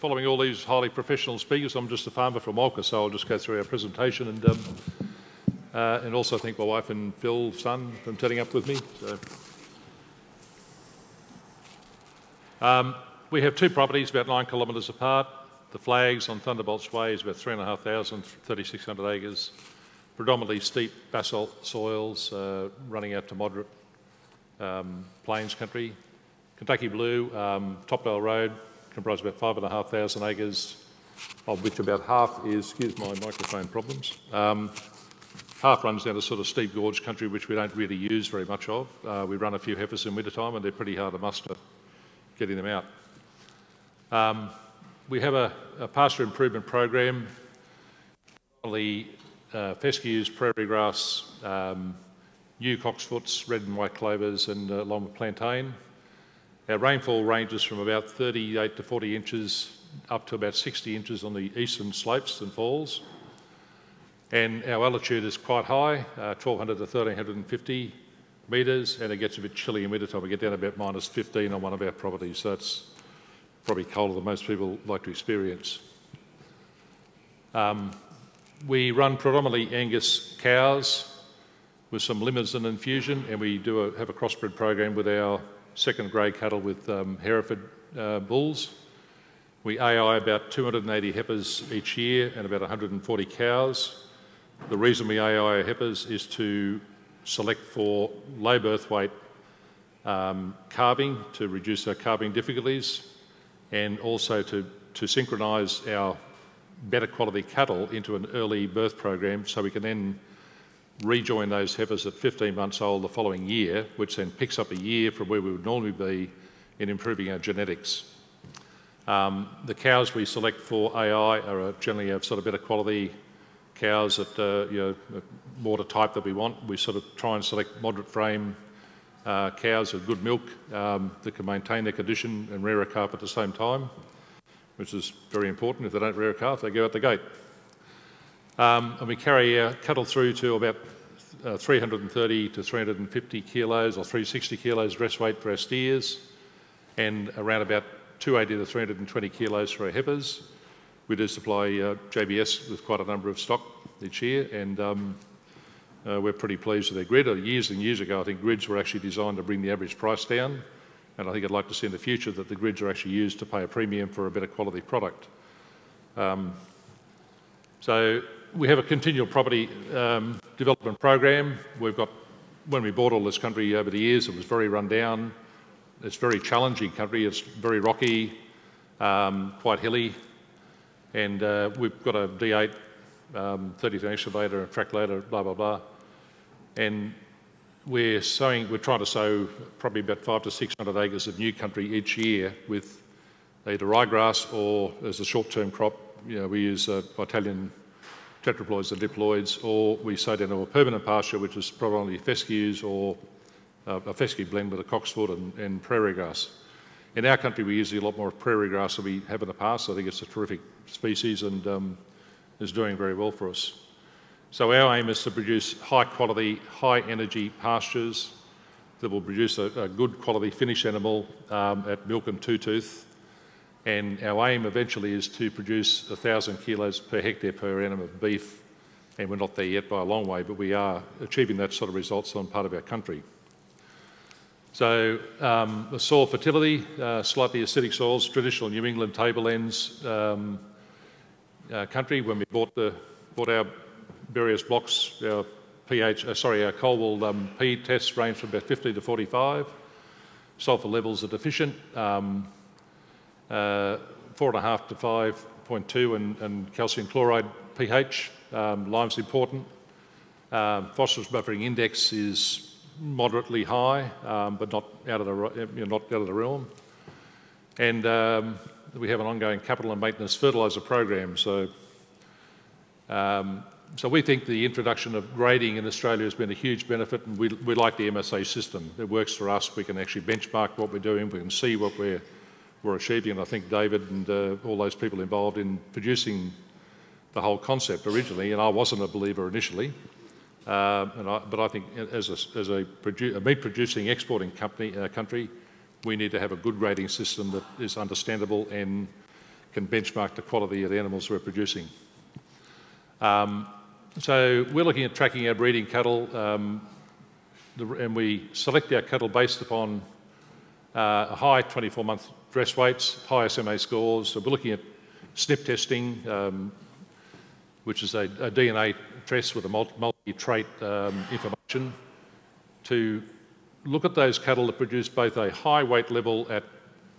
following all these highly professional speakers, I'm just a farmer from Walcha, so I'll just go through our presentation and um, uh, and also thank my wife and Phil's son, for turning up with me. So. Um, we have two properties about nine kilometres apart. The flags on Thunderbolt's Way is about 3,500, 3,600 acres, predominantly steep basalt soils uh, running out to moderate um, plains country. Kentucky Blue, um, Topdale Road, comprises about 5,500 acres, of which about half is, excuse my microphone problems, um, half runs down a sort of steep gorge country which we don't really use very much of. Uh, we run a few heifers in wintertime and they're pretty hard to muster getting them out. Um, we have a, a, pasture improvement program, the uh, fescues, prairie grass, um, new cocksfoots, red and white clovers and uh, along with plantain. Our rainfall ranges from about 38 to 40 inches up to about 60 inches on the eastern slopes and falls. And our altitude is quite high, uh, 1200 to 1350 metres, and it gets a bit chilly in winter time. We get down about minus 15 on one of our properties, so it's probably colder than most people like to experience. Um, we run predominantly Angus cows with some limousin infusion, and we do a, have a crossbred program with our second grade cattle with um, Hereford uh, bulls. We AI about 280 heifers each year and about 140 cows. The reason we AI our heifers is to select for low birth weight um, calving to reduce our calving difficulties and also to, to synchronise our better quality cattle into an early birth program so we can then rejoin those heifers at 15 months old the following year, which then picks up a year from where we would normally be in improving our genetics. Um, the cows we select for AI are generally a sort of better quality cows that uh, you know more the type that we want. We sort of try and select moderate frame uh, cows with good milk um, that can maintain their condition and rear a calf at the same time, which is very important. If they don't rear a calf, they go out the gate. Um, and we carry our cattle through to about uh, 330 to 350 kilos or 360 kilos dress weight for our steers and around about 280 to 320 kilos for our heifers. We do supply uh, JBS with quite a number of stock each year and um, uh, we're pretty pleased with their grid. Uh, years and years ago, I think grids were actually designed to bring the average price down and I think I'd like to see in the future that the grids are actually used to pay a premium for a better quality product. Um, so we have a continual property um, development program. We've got, when we bought all this country over the years, it was very run down. It's very challenging country. It's very rocky, um, quite hilly. And uh, we've got a D8, um, 30 excavator, a track loader, blah, blah, blah. And we're sowing, we're trying to sow probably about five to 600 acres of new country each year with either ryegrass or as a short-term crop, you know, we use uh, Italian tetraploids and diploids, or we sow down to a permanent pasture, which is probably fescues or uh, a fescue blend with a cocksfoot and, and, prairie grass. In our country, we use a lot more prairie grass than we have in the past. I think it's a terrific species and um, is doing very well for us. So our aim is to produce high quality, high energy pastures that will produce a, a good quality finished animal um, at milk and two tooth and our aim eventually is to produce 1,000 kilos per hectare per annum of beef, and we're not there yet by a long way, but we are achieving that sort of results on part of our country. So um, the soil fertility, uh, slightly acidic soils, traditional New England tablelands um, uh, country. When we bought, the, bought our various blocks, our pH, uh, sorry, our Colwell um, P tests range from about 50 to 45. Sulphur levels are deficient. Um, uh, four and a half to 5.2 and, and, calcium chloride pH. Um, lime's important. Um, phosphorus buffering index is moderately high, um, but not out of the you know, not out of the realm. And um, we have an ongoing capital and maintenance fertiliser program. So, um, so we think the introduction of grading in Australia has been a huge benefit, and we, we like the MSA system. It works for us. We can actually benchmark what we're doing. We can see what we're were achieving. And I think David and uh, all those people involved in producing the whole concept originally, and I wasn't a believer initially, uh, I, but I think as a, as a, produ a meat producing exporting company, uh, country, we need to have a good grading system that is understandable and can benchmark the quality of the animals we're producing. Um, so we're looking at tracking our breeding cattle um, the, and we select our cattle based upon uh, high 24-month dress weights, high SMA scores. So we're looking at SNP testing, um, which is a, a, DNA test with a multi-trait um, information, to look at those cattle that produce both a high weight level at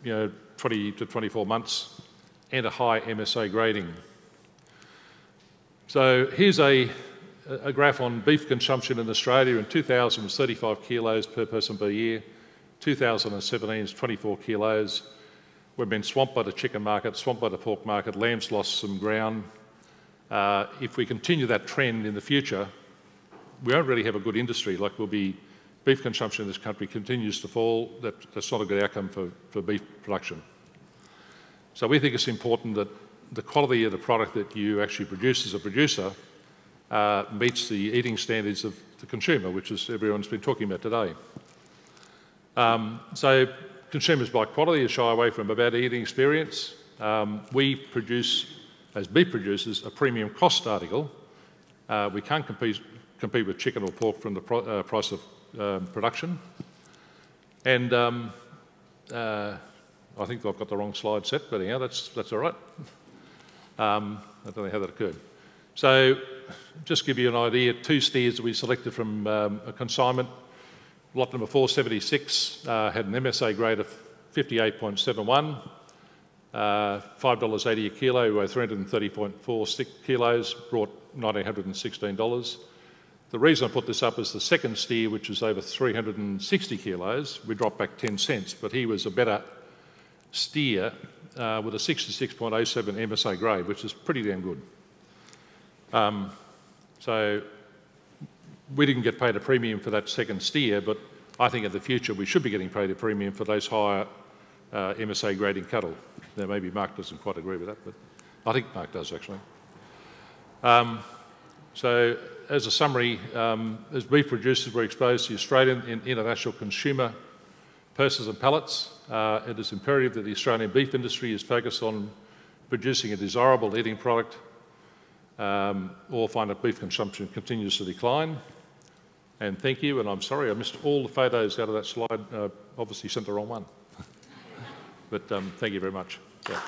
you know, 20 to 24 months and a high MSA grading. So here's a, a graph on beef consumption in Australia. In 2000 was 35 kilos per person per year. 2017 is 24 kilos. We've been swamped by the chicken market, swamped by the pork market. Lamb's lost some ground. Uh, if we continue that trend in the future, we won't really have a good industry. Like we'll be beef consumption in this country continues to fall. That, that's not a good outcome for, for beef production. So we think it's important that the quality of the product that you actually produce as a producer uh, meets the eating standards of the consumer, which is everyone's been talking about today. Um, so consumers buy quality and shy away from a bad eating experience. Um, we produce, as beef producers, a premium cost article. Uh, we can't compete, compete with chicken or pork from the pro, uh, price of um, production. And um, uh, I think I've got the wrong slide set, but anyhow, that's, that's all right. Um, I don't know how that occurred. So just give you an idea, two steers that we selected from um, a consignment. Lot number 476 uh, had an MSA grade of 58.71, uh, $5.80 a kilo, weigh 330.4 kilos, brought $1,916. The reason I put this up is the second steer, which was over 360 kilos, we dropped back 10 cents, but he was a better steer uh, with a 66.07 MSA grade, which is pretty damn good. Um, so we didn't get paid a premium for that second steer, but I think in the future we should be getting paid a premium for those higher uh, MSA grading cattle. Now maybe Mark doesn't quite agree with that, but I think Mark does actually. Um, so as a summary, um, as beef producers, we're exposed to Australian and international consumer purses and palates, Uh, it is imperative that the Australian beef industry is focused on producing a desirable eating product um, or find that beef consumption continues to decline. And thank you, and I'm sorry I missed all the photos out of that slide. Uh, obviously sent the wrong one. but um, thank you very much. Yeah,